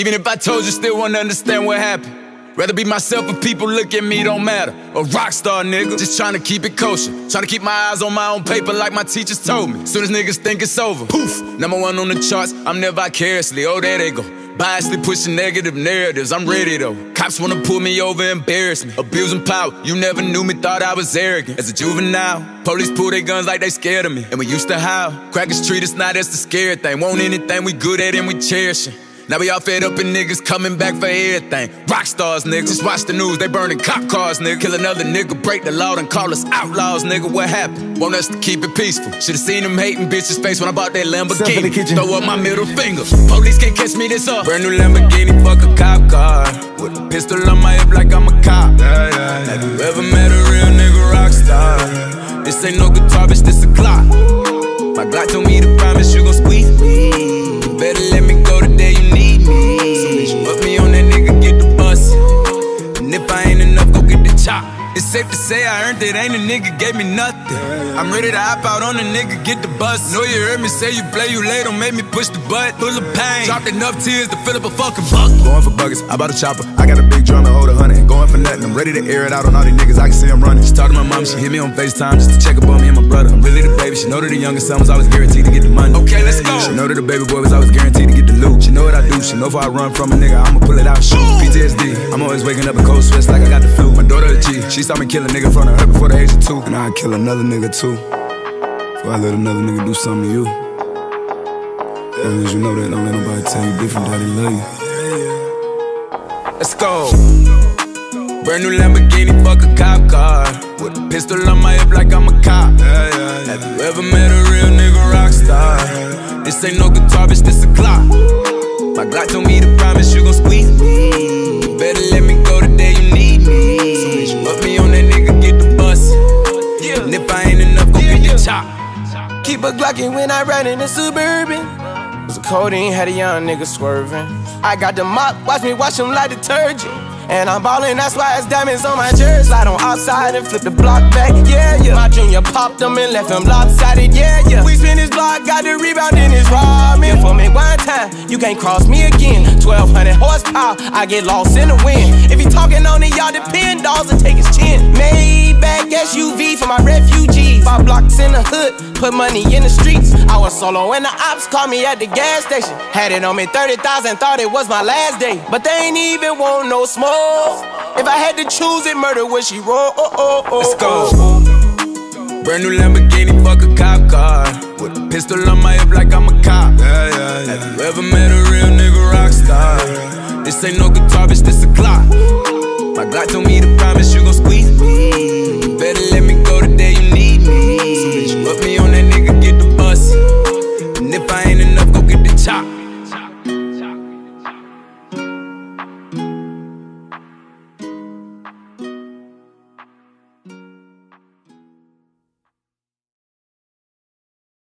Even if I told you, still wanna understand what happened. Rather be myself if people look at me, don't matter. A rock star nigga, just trying to keep it kosher. Trying to keep my eyes on my own paper like my teachers told me. Soon as niggas think it's over, poof, number one on the charts, I'm there vicariously. Oh, there they go. Biasly pushing negative narratives, I'm ready though. Cops wanna pull me over, embarrass me. Abusing power, you never knew me, thought I was arrogant. As a juvenile, police pull their guns like they scared of me. And we used to howl. Crackers treat us not as the scared thing. Want anything we good at and we cherish it. Now we all fed up and niggas coming back for everything. Rock stars, nigga. Just watch the news, they burning cop cars, nigga. Kill another nigga, break the law, and call us outlaws, nigga. What happened? Want us to keep it peaceful. Should've seen them hating bitches' face when I bought that Lamborghini. Throw up my middle finger. Police can't catch me this up. Brand new Lamborghini, fuck a cop car. With a pistol on my hip like I'm a cop. Yeah, yeah, yeah. Have you ever met a real nigga rock star? This ain't no guitar, bitch, this a Glock. My Glock told me to promise you gon' squeeze me. It's safe to say I earned it, ain't a nigga gave me nothing. I'm ready to hop out on a nigga, get the bus. Know you heard me say you play, you late, don't make me push the butt. Full of pain, dropped enough tears to fill up a fucking bucket. Going for buggers, I bought a chopper. I got a big drum to hold a hundred. Going for nothing, I'm ready to air it out on all these niggas. I can see I'm running. She talked to my mom, she hit me on FaceTime just to check up on me and my brother. I'm really the baby. She know that the youngest son was always guaranteed to get the money. Okay, let's go. She know that the baby boy was always guaranteed to get the loot. She know what I know if I run from a nigga, I'ma pull it out. Shoot. PTSD. I'm always waking up in cold sweats like I got the flu. My daughter a G. She saw me kill a nigga in front of her before the age of two. And I'd kill another nigga too. Before I let another nigga do something to you. Long as you know that, don't let nobody tell you different, daddy love you. Let's go. Brand new Lamborghini, fuck a cop car. With a pistol on my hip like I'm a cop. Have you ever met a real nigga rock star? This ain't no guitar, bitch, this a Glock. My Glock told me to promise you gon' squeeze me. Better let me go the day you need me. So put me on that nigga, get the bus. And if I ain't enough, go get the chop. Keep a Glockin' when I ride in the Suburban. Cause the codeine had a young nigga swerving. I got the mop, watch me wash him like detergent. And I'm ballin', that's why it's diamonds on my jersey. Slide on outside and flip the block back, yeah, yeah. My junior popped him and left him lopsided, yeah, yeah. We spin his block, got the rebound in his ramen. Can't cross me again. 1200 horsepower, I get lost in the wind. If he talking on it, y'all depend, dolls and take his chin. Maybach SUV for my refugees. Five blocks in the hood, put money in the streets. I was solo and the ops called me at the gas station. Had it on me 30,000, thought it was my last day. But they ain't even want no smoke. If I had to choose it, murder would she roll? Oh, oh, oh, Let's go. Oh. Brand new Lamborghini, fuck a cop car. With a pistol on my hip like I'm a cop. Have you ever met a real nigga rock star? This ain't no guitar, bitch, this a Glock. My Glock told me to promise you gon' squeeze me. Better let me go the day you need me. So bitch, put me on that nigga, get the bus. And if I ain't enough, go get the chop.